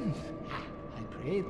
I pray